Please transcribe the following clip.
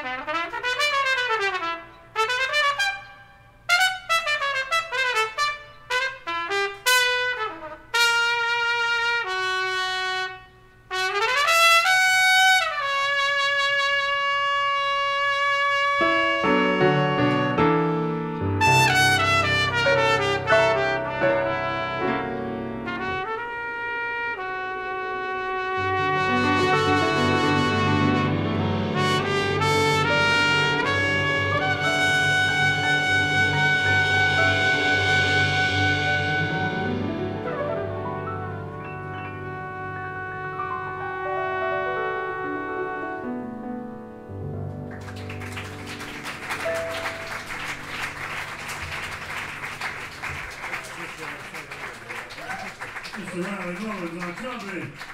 Thank you. Mr. Riley Mullins on trumpet.